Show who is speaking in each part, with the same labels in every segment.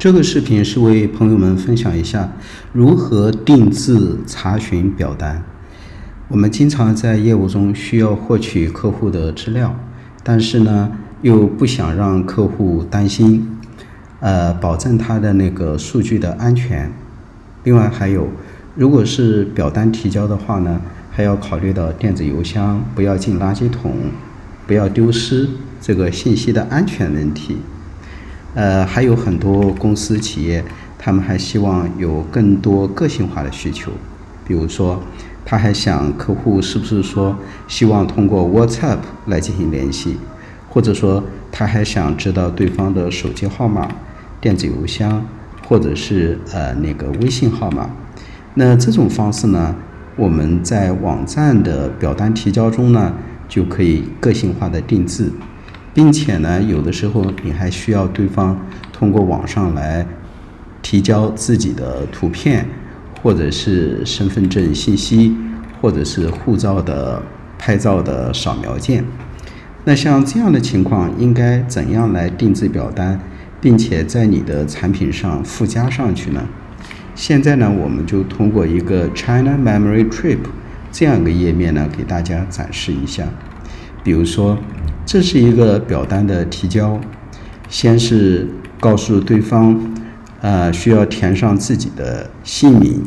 Speaker 1: 这个视频是为朋友们分享一下如何定制查询表单。我们经常在业务中需要获取客户的资料，但是呢，又不想让客户担心，呃，保证他的那个数据的安全。另外还有，如果是表单提交的话呢，还要考虑到电子邮箱不要进垃圾桶，不要丢失这个信息的安全问题。呃，还有很多公司企业，他们还希望有更多个性化的需求，比如说，他还想客户是不是说希望通过 WhatsApp 来进行联系，或者说他还想知道对方的手机号码、电子邮箱，或者是呃那个微信号码。那这种方式呢，我们在网站的表单提交中呢，就可以个性化的定制。并且呢，有的时候你还需要对方通过网上来提交自己的图片，或者是身份证信息，或者是护照的拍照的扫描件。那像这样的情况，应该怎样来定制表单，并且在你的产品上附加上去呢？现在呢，我们就通过一个 China Memory Trip 这样一个页面呢，给大家展示一下。比如说。这是一个表单的提交，先是告诉对方，呃，需要填上自己的姓名。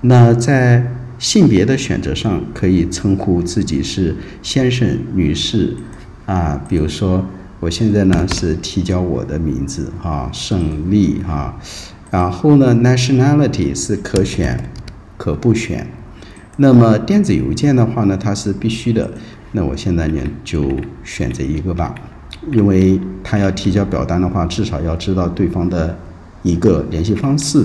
Speaker 1: 那在性别的选择上，可以称呼自己是先生、女士，啊，比如说我现在呢是提交我的名字，哈，胜利，哈。然后呢，nationality 是可选可不选。那么电子邮件的话呢，它是必须的。那我现在呢就选择一个吧，因为他要提交表单的话，至少要知道对方的一个联系方式。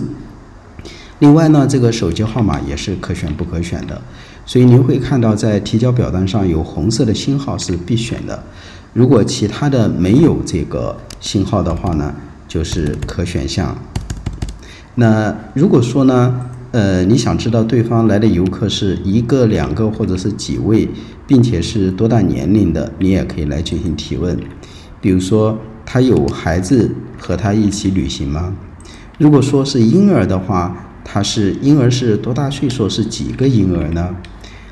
Speaker 1: 另外呢，这个手机号码也是可选不可选的，所以您会看到在提交表单上有红色的星号是必选的，如果其他的没有这个星号的话呢，就是可选项。那如果说呢？呃，你想知道对方来的游客是一个、两个或者是几位，并且是多大年龄的，你也可以来进行提问。比如说，他有孩子和他一起旅行吗？如果说是婴儿的话，他是婴儿是多大岁数？是几个婴儿呢？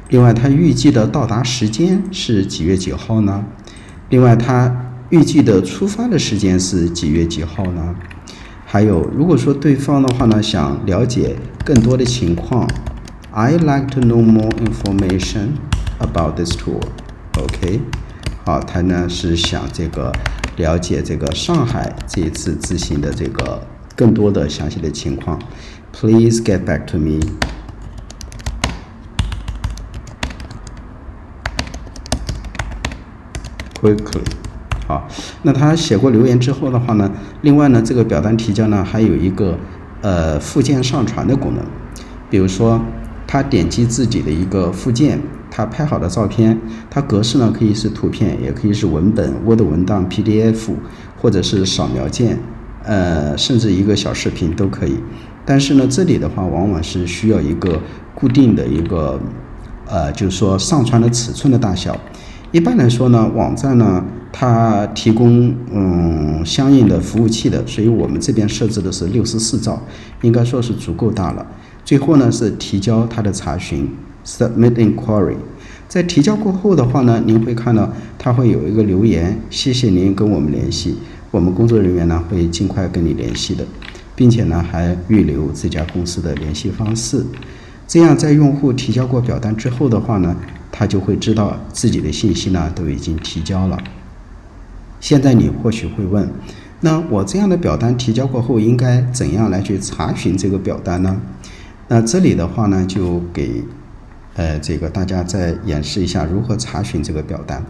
Speaker 1: 另外，他预计的到达时间是几月几号呢？另外，他预计的出发的时间是几月几号呢？还有，如果说对方的话呢，想了解更多的情况，I like to know more information about this tour。OK，好，他呢是想这个了解这个上海这一次自行的这个更多的详细的情况。Please get back to me quickly。 好，那他写过留言之后的话呢，另外呢，这个表单提交呢还有一个呃附件上传的功能，比如说他点击自己的一个附件，他拍好的照片，它格式呢可以是图片，也可以是文本、Word 文档、PDF 或者是扫描件，呃，甚至一个小视频都可以。但是呢，这里的话往往是需要一个固定的一个呃，就是说上传的尺寸的大小。一般来说呢，网站呢。它提供嗯相应的服务器的，所以我们这边设置的是六十四兆，应该说是足够大了。最后呢是提交它的查询，submit inquiry。在提交过后的话呢，您会看到它会有一个留言，谢谢您跟我们联系，我们工作人员呢会尽快跟你联系的，并且呢还预留这家公司的联系方式。这样在用户提交过表单之后的话呢，他就会知道自己的信息呢都已经提交了。现在你或许会问，那我这样的表单提交过后，应该怎样来去查询这个表单呢？那这里的话呢，就给呃这个大家再演示一下如何查询这个表单。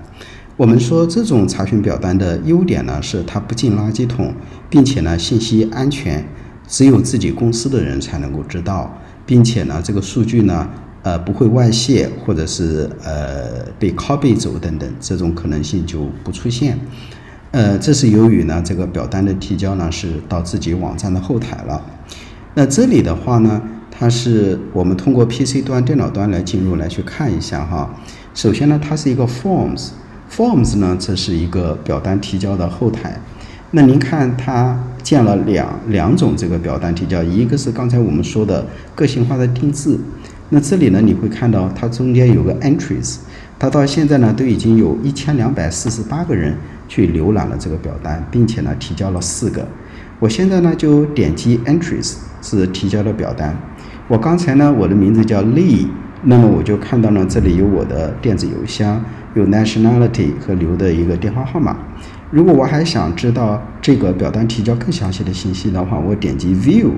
Speaker 1: 我们说这种查询表单的优点呢，是它不进垃圾桶，并且呢信息安全，只有自己公司的人才能够知道，并且呢这个数据呢呃不会外泄，或者是呃被 copy 走等等，这种可能性就不出现。呃，这是由于呢，这个表单的提交呢是到自己网站的后台了。那这里的话呢，它是我们通过 PC 端、电脑端来进入来去看一下哈。首先呢，它是一个 Forms，Forms 呢这是一个表单提交的后台。那您看它建了两两种这个表单提交，一个是刚才我们说的个性化的定制。那这里呢，你会看到它中间有个 entries，它到现在呢都已经有一千两百四十八个人去浏览了这个表单，并且呢提交了四个。我现在呢就点击 entries 是提交的表单。我刚才呢我的名字叫 Lee，那么我就看到了这里有我的电子邮箱，有 nationality 和留的一个电话号码。如果我还想知道这个表单提交更详细的信息的话，我点击 view，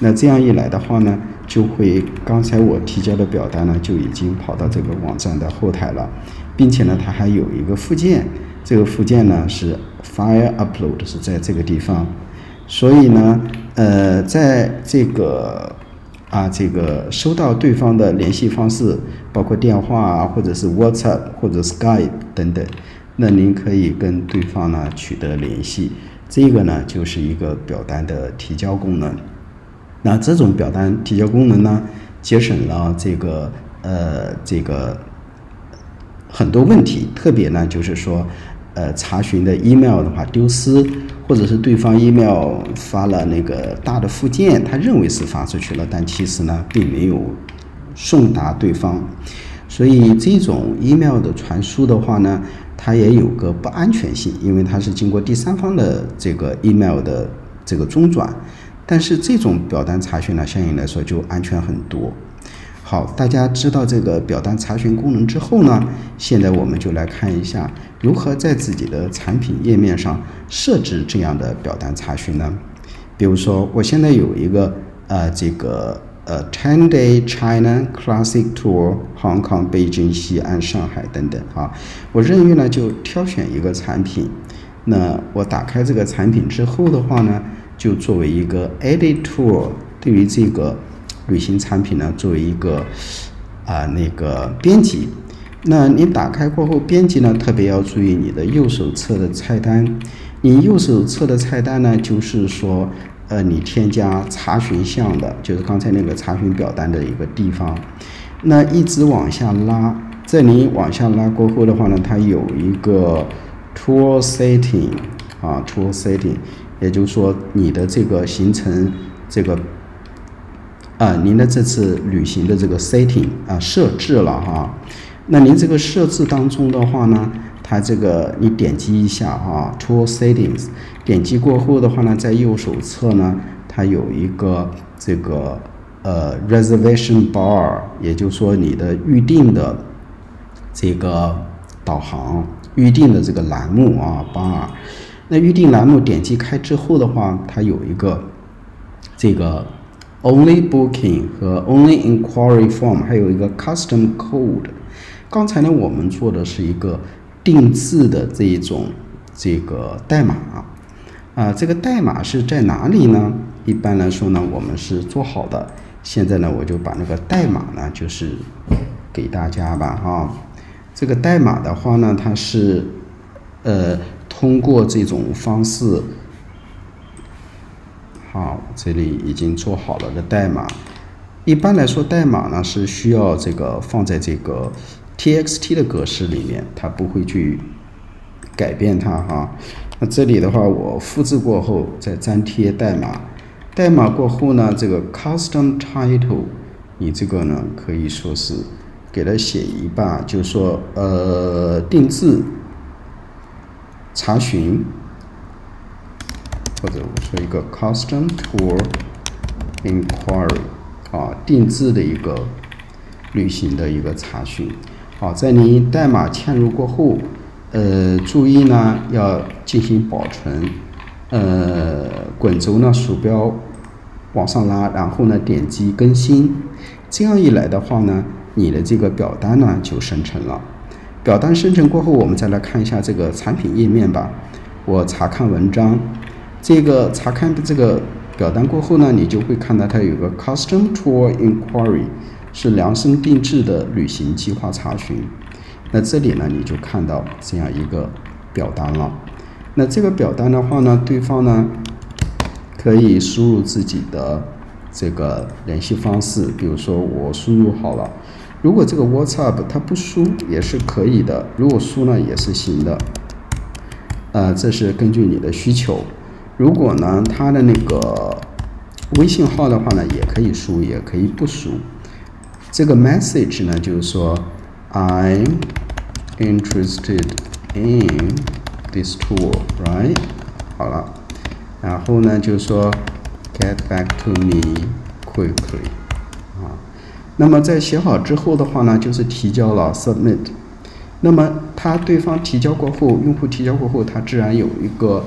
Speaker 1: 那这样一来的话呢。就会刚才我提交的表单呢，就已经跑到这个网站的后台了，并且呢，它还有一个附件，这个附件呢是 File Upload 是在这个地方，所以呢，呃，在这个啊这个收到对方的联系方式，包括电话啊，或者是 WhatsApp 或者 Skype 等等，那您可以跟对方呢取得联系，这个呢就是一个表单的提交功能。那这种表单提交功能呢，节省了这个呃这个很多问题，特别呢就是说，呃查询的 email 的话丢失，或者是对方 email 发了那个大的附件，他认为是发出去了，但其实呢并没有送达对方，所以这种 email 的传输的话呢，它也有个不安全性，因为它是经过第三方的这个 email 的这个中转。但是这种表单查询呢，相应来说就安全很多。好，大家知道这个表单查询功能之后呢，现在我们就来看一下如何在自己的产品页面上设置这样的表单查询呢？比如说，我现在有一个呃这个呃 Ten Day China Classic Tour Hong Kong、北京、西安、上海等等啊，我任意呢就挑选一个产品，那我打开这个产品之后的话呢。就作为一个 editor，对于这个旅行产品呢，作为一个啊那个编辑，那你打开过后编辑呢，特别要注意你的右手侧的菜单。你右手侧的菜单呢，就是说呃你添加查询项的，就是刚才那个查询表单的一个地方。那一直往下拉，在你往下拉过后的话呢，它有一个 tool setting 啊 tool setting。也就是说，你的这个行程，这个啊，您的这次旅行的这个 setting 啊设置了哈。那您这个设置当中的话呢，它这个你点击一下哈，tour settings，点击过后的话呢，在右手侧呢，它有一个这个呃 reservation bar，也就是说你的预定的这个导航预定的这个栏目啊 bar。那预定栏目点击开之后的话，它有一个这个 Only Booking 和 Only Inquiry Form，还有一个 Custom Code。刚才呢，我们做的是一个定制的这一种这个代码啊，这个代码是在哪里呢？一般来说呢，我们是做好的。现在呢，我就把那个代码呢，就是给大家吧啊。这个代码的话呢，它是呃。通过这种方式，好，这里已经做好了的代码。一般来说，代码呢是需要这个放在这个 txt 的格式里面，它不会去改变它哈。那这里的话，我复制过后再粘贴代码。代码过后呢，这个 custom title，你这个呢可以说是给它写一半，就是说呃定制。查询，或者我说一个 custom tour inquiry 啊，定制的一个旅行的一个查询。好，在你代码嵌入过后，呃，注意呢要进行保存。呃，滚轴呢鼠标往上拉，然后呢点击更新。这样一来的话呢，你的这个表单呢就生成了。表单生成过后，我们再来看一下这个产品页面吧。我查看文章，这个查看的这个表单过后呢，你就会看到它有个 Custom Tour Inquiry，是量身定制的旅行计划查询。那这里呢，你就看到这样一个表单了。那这个表单的话呢，对方呢可以输入自己的这个联系方式，比如说我输入好了。如果这个 WhatsApp 它不输也是可以的，如果输呢也是行的，呃，这是根据你的需求。如果呢，他的那个微信号的话呢，也可以输，也可以不输。这个 message 呢，就是说 I'm interested in this tool，right？好了，然后呢，就是说 get back to me quickly，那么在写好之后的话呢，就是提交了 submit。那么他对方提交过后，用户提交过后，他自然有一个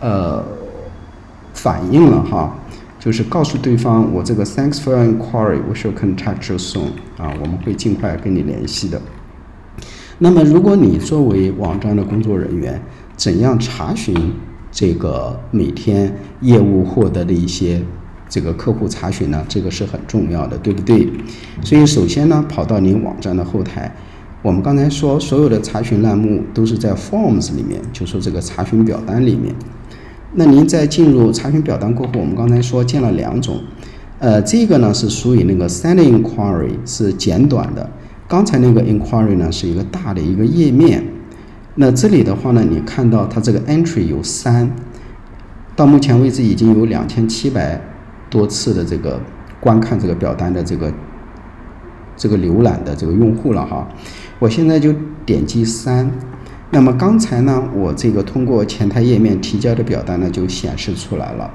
Speaker 1: 呃反应了哈，就是告诉对方我这个 Thanks for inquiry，we shall contact you soon 啊，我们会尽快跟你联系的。那么如果你作为网站的工作人员，怎样查询这个每天业务获得的一些这个客户查询呢？这个是很重要的，对不对？所以首先呢，跑到您网站的后台。我们刚才说，所有的查询栏目都是在 Forms 里面，就说这个查询表单里面。那您在进入查询表单过后，我们刚才说建了两种，呃，这个呢是属于那个 Send Inquiry，是简短的。刚才那个 Inquiry 呢是一个大的一个页面。那这里的话呢，你看到它这个 Entry 有三，到目前为止已经有两千七百多次的这个观看这个表单的这个这个浏览的这个用户了哈。我现在就点击三，那么刚才呢，我这个通过前台页面提交的表单呢就显示出来了，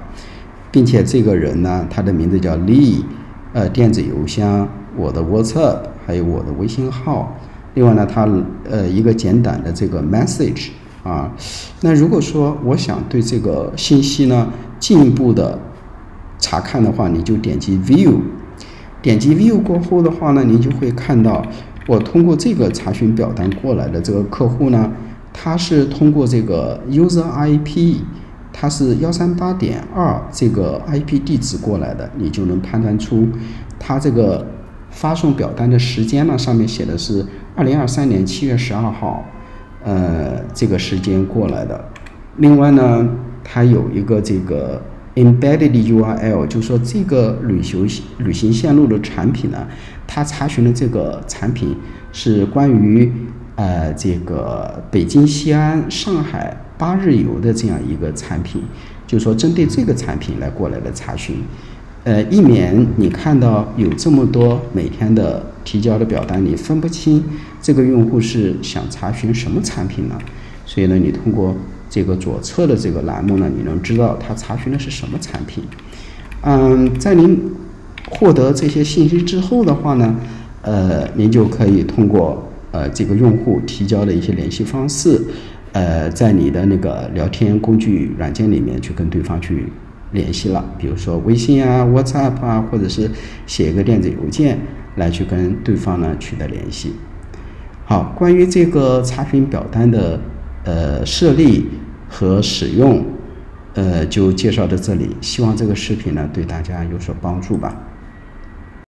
Speaker 1: 并且这个人呢，他的名字叫 Lee，呃，电子邮箱，我的 WhatsApp，还有我的微信号，另外呢，他呃一个简短的这个 message 啊，那如果说我想对这个信息呢进一步的查看的话，你就点击 View，点击 View 过后的话呢，你就会看到。我通过这个查询表单过来的这个客户呢，他是通过这个 user IP，他是幺三八点二这个 IP 地址过来的，你就能判断出他这个发送表单的时间呢，上面写的是二零二三年七月十二号，呃，这个时间过来的。另外呢，它有一个这个。Embedded URL 就是说这个旅行旅行线路的产品呢，它查询的这个产品是关于呃这个北京、西安、上海八日游的这样一个产品，就是说针对这个产品来过来的查询，呃，以免你看到有这么多每天的提交的表单，你分不清这个用户是想查询什么产品呢？所以呢，你通过。这个左侧的这个栏目呢，你能知道它查询的是什么产品。嗯，在您获得这些信息之后的话呢，呃，您就可以通过呃这个用户提交的一些联系方式，呃，在你的那个聊天工具软件里面去跟对方去联系了，比如说微信啊、WhatsApp 啊，或者是写一个电子邮件来去跟对方呢取得联系。好，关于这个查询表单的。呃，设立和使用，呃，就介绍到这里。希望这个视频呢对大家有所帮助吧。